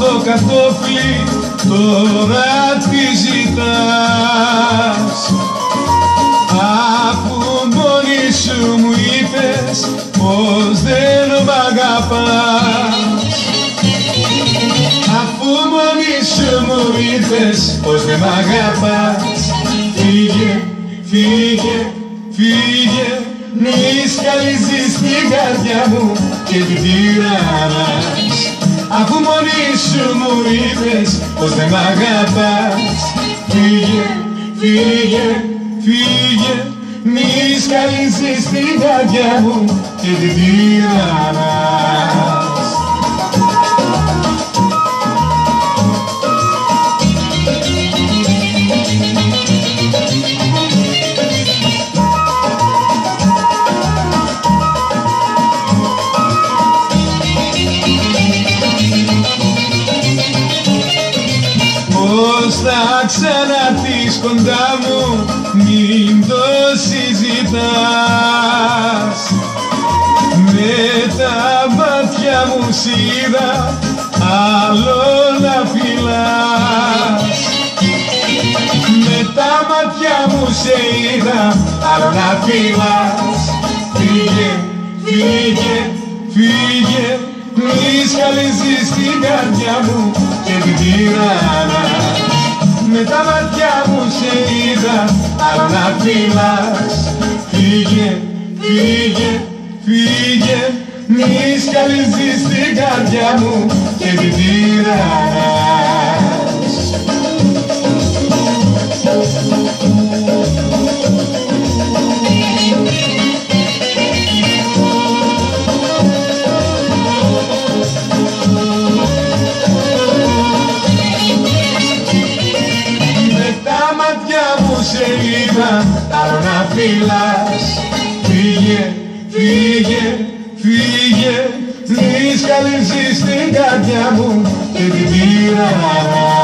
πας μου το κατόφλι τώρα τι ζητάς. Αφού μόνη σου μου είπες πως δεν μ' αγαπάς. Αφού μόνη σου μου είπες πως δεν μ' αγαπάς. Φύγε, φύγε, φύγε μη σκαλίζεις την καρδιά μου και την τυραννάς Αφού μόνη σου μου είπες πως δεν μ' αγαπάς. Φύγε, φύγε, φύγε Μη σκαλίζεις την καρδιά μου και την τυραννάς θα ξαναρθείς κοντά μου μην το συζητάς. Με τα μάτια μου σίδα άλλο να φυλάς. Με τα μάτια μου σε είδα άλλο να φυλάς. Φύγε, φύγε, φύγε μη σκαλίζεις την καρδιά μου και την τυραννάς Με τα μάτια μου σε είδα άλλο να φυλάς Φύγε, φύγε, φύγε μη σκαλίζεις την καρδιά μου και την τυραννάς είδα άλλο να φυλάς. Φύγε, φύγε, φύγε. Μη σκαλίζεις την καρδιά μου και την τυραννάς